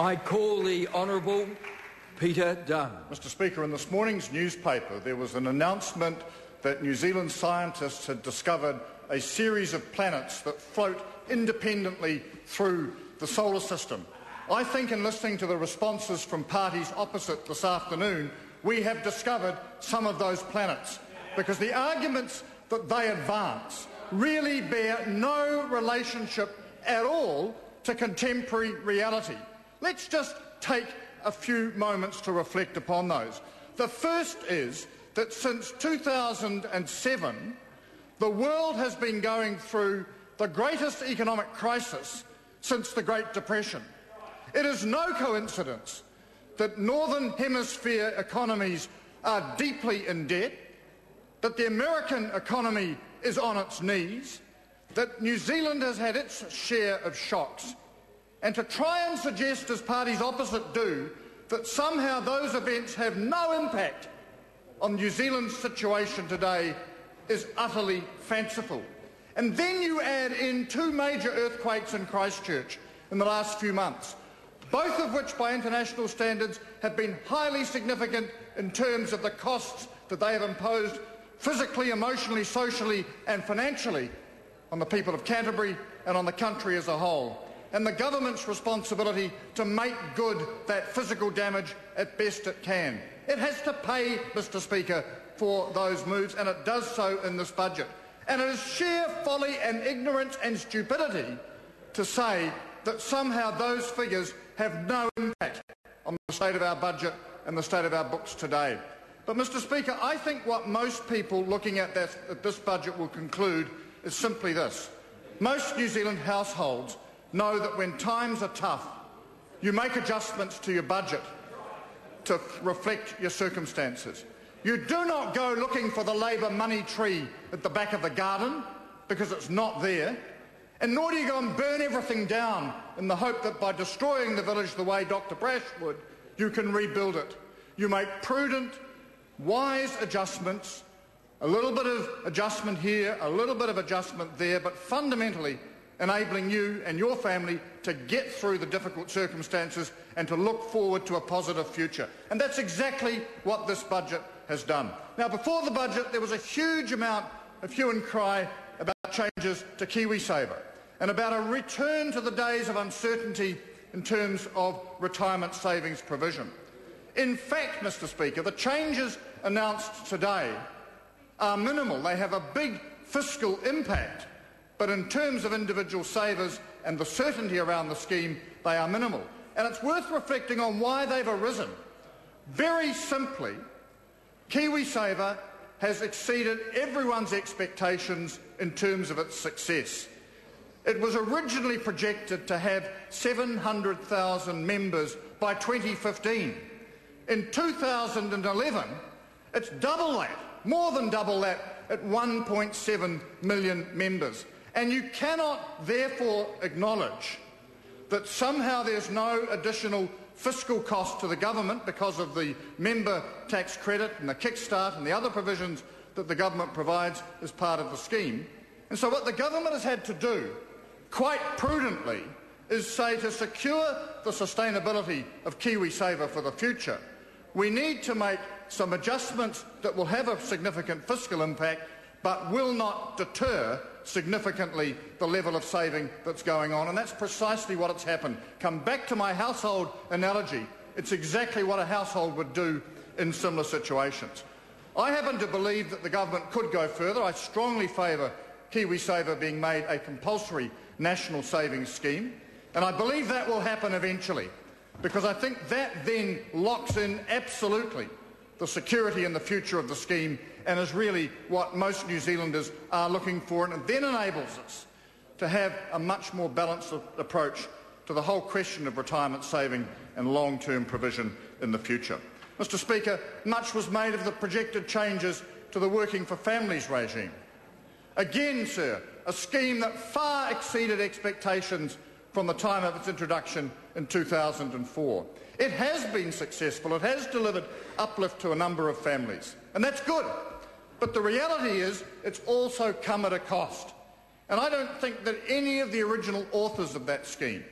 I call the Honourable Peter Dunne. Mr Speaker, in this morning's newspaper there was an announcement that New Zealand scientists had discovered a series of planets that float independently through the solar system. I think in listening to the responses from parties opposite this afternoon, we have discovered some of those planets because the arguments that they advance really bear no relationship at all to contemporary reality. Let's just take a few moments to reflect upon those. The first is that since 2007, the world has been going through the greatest economic crisis since the Great Depression. It is no coincidence that Northern Hemisphere economies are deeply in debt, that the American economy is on its knees, that New Zealand has had its share of shocks, and to try and suggest, as parties opposite do, that somehow those events have no impact on New Zealand's situation today is utterly fanciful. And then you add in two major earthquakes in Christchurch in the last few months, both of which by international standards have been highly significant in terms of the costs that they have imposed physically, emotionally, socially and financially on the people of Canterbury and on the country as a whole. And the government's responsibility to make good that physical damage at best it can. It has to pay, Mr Speaker, for those moves, and it does so in this budget. And it is sheer folly and ignorance and stupidity to say that somehow those figures have no impact on the state of our budget and the state of our books today. But, Mr Speaker, I think what most people looking at, that, at this budget will conclude is simply this. Most New Zealand households know that when times are tough, you make adjustments to your budget to reflect your circumstances. You do not go looking for the Labour money tree at the back of the garden because it's not there. And nor do you go and burn everything down in the hope that by destroying the village the way Dr Brash would, you can rebuild it. You make prudent, wise adjustments, a little bit of adjustment here, a little bit of adjustment there, but fundamentally enabling you and your family to get through the difficult circumstances and to look forward to a positive future. And that's exactly what this budget has done. Now, before the budget, there was a huge amount of hue and cry about changes to KiwiSaver and about a return to the days of uncertainty in terms of retirement savings provision. In fact, Mr Speaker, the changes announced today are minimal. They have a big fiscal impact, but in terms of individual savers and the certainty around the scheme, they are minimal. And it's worth reflecting on why they've arisen. Very simply, KiwiSaver has exceeded everyone's expectations in terms of its success. It was originally projected to have 700,000 members by 2015. In 2011, it's double that, more than double that, at 1.7 million members. And you cannot therefore acknowledge that somehow there's no additional fiscal cost to the government because of the member tax credit and the kickstart and the other provisions that the government provides as part of the scheme. And so what the government has had to do, quite prudently, is say to secure the sustainability of KiwiSaver for the future, we need to make some adjustments that will have a significant fiscal impact but will not deter significantly the level of saving that's going on. And that's precisely what has happened. Come back to my household analogy. It's exactly what a household would do in similar situations. I happen to believe that the government could go further. I strongly favour KiwiSaver being made a compulsory national savings scheme. And I believe that will happen eventually because I think that then locks in absolutely the security and the future of the scheme and is really what most New Zealanders are looking for and then enables us to have a much more balanced approach to the whole question of retirement saving and long-term provision in the future. Mr Speaker, much was made of the projected changes to the Working for Families regime. Again, sir, a scheme that far exceeded expectations from the time of its introduction in 2004. It has been successful. It has delivered uplift to a number of families. And that's good. But the reality is it's also come at a cost. And I don't think that any of the original authors of that scheme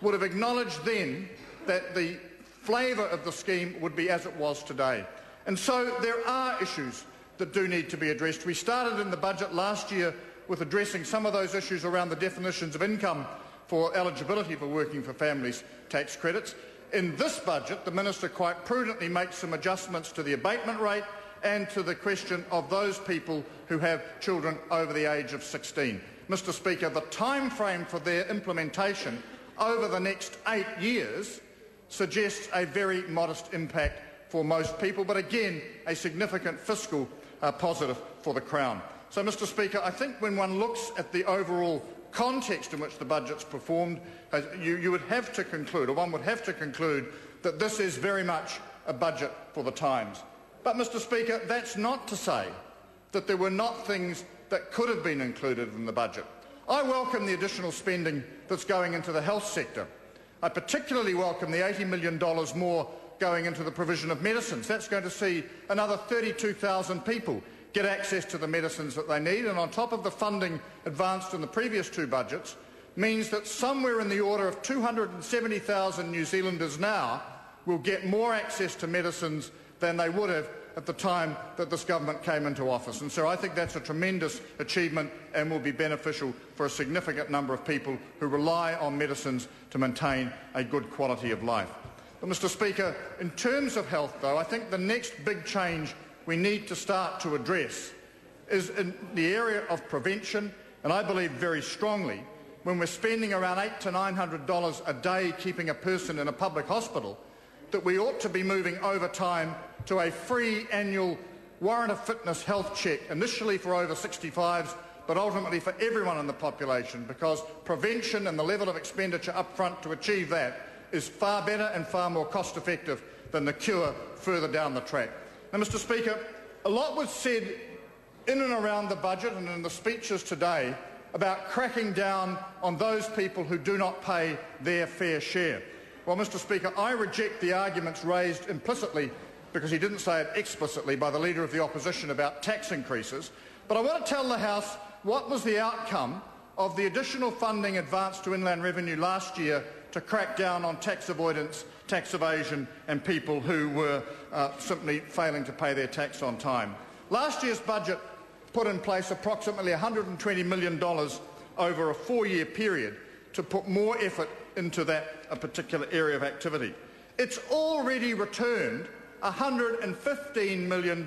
would have acknowledged then that the flavour of the scheme would be as it was today. And so there are issues that do need to be addressed. We started in the budget last year with addressing some of those issues around the definitions of income for eligibility for working for families tax credits. In this budget, the Minister quite prudently makes some adjustments to the abatement rate and to the question of those people who have children over the age of 16. Mr Speaker, the time frame for their implementation over the next eight years suggests a very modest impact for most people, but again, a significant fiscal uh, positive for the Crown. So, Mr Speaker, I think when one looks at the overall context in which the budget's performed, you, you would have to conclude, or one would have to conclude, that this is very much a budget for the times. But, Mr Speaker, that's not to say that there were not things that could have been included in the budget. I welcome the additional spending that's going into the health sector. I particularly welcome the $80 million more going into the provision of medicines. That's going to see another 32,000 people get access to the medicines that they need, and on top of the funding advanced in the previous two budgets, means that somewhere in the order of 270,000 New Zealanders now will get more access to medicines than they would have at the time that this government came into office. And so I think that's a tremendous achievement and will be beneficial for a significant number of people who rely on medicines to maintain a good quality of life. But, Mr Speaker, in terms of health, though, I think the next big change we need to start to address is in the area of prevention, and I believe very strongly when we're spending around eight to nine hundred dollars a day keeping a person in a public hospital, that we ought to be moving over time to a free annual warrant of fitness health check, initially for over 65s, but ultimately for everyone in the population, because prevention and the level of expenditure up front to achieve that is far better and far more cost effective than the cure further down the track. Mr Speaker, a lot was said in and around the budget and in the speeches today about cracking down on those people who do not pay their fair share. Well, Mr Speaker, I reject the arguments raised implicitly, because he didn't say it explicitly, by the Leader of the Opposition about tax increases. But I want to tell the House what was the outcome of the additional funding advanced to inland revenue last year to crack down on tax avoidance, tax evasion and people who were uh, simply failing to pay their tax on time. Last year's budget put in place approximately $120 million over a four-year period to put more effort into that particular area of activity. It's already returned $115 million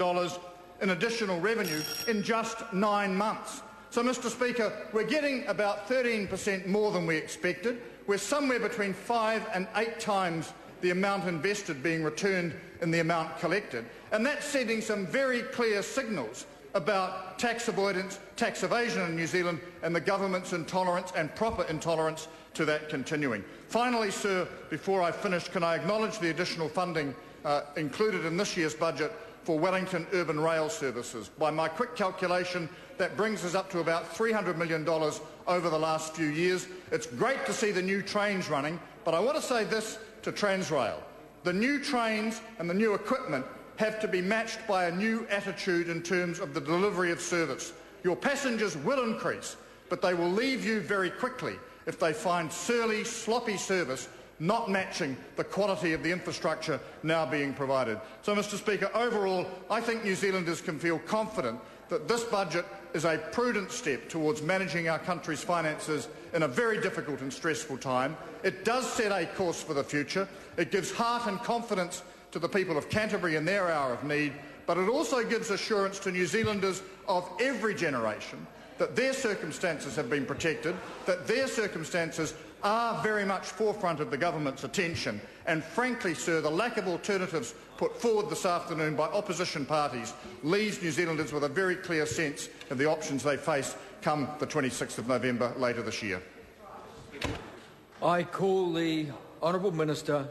in additional revenue in just nine months. So, Mr Speaker, we're getting about 13% more than we expected. We're somewhere between five and eight times the amount invested being returned in the amount collected. And that's sending some very clear signals about tax avoidance, tax evasion in New Zealand and the government's intolerance and proper intolerance to that continuing. Finally, sir, before I finish, can I acknowledge the additional funding uh, included in this year's budget for Wellington Urban Rail Services. By my quick calculation, that brings us up to about $300 million over the last few years. It's great to see the new trains running, but I want to say this to Tranz Rail. The new trains and the new equipment have to be matched by a new attitude in terms of the delivery of service. Your passengers will increase, but they will leave you very quickly if they find surly, sloppy service not matching the quality of the infrastructure now being provided. So, Mr Speaker, overall, I think New Zealanders can feel confident that this budget is a prudent step towards managing our country's finances in a very difficult and stressful time. It does set a course for the future. It gives heart and confidence to the people of Canterbury in their hour of need, but it also gives assurance to New Zealanders of every generation that their circumstances have been protected, that their circumstances are very much forefront of the government's attention. And frankly, sir, the lack of alternatives put forward this afternoon by opposition parties leaves New Zealanders with a very clear sense of the options they face come the 26th of November later this year. I call the Honourable Minister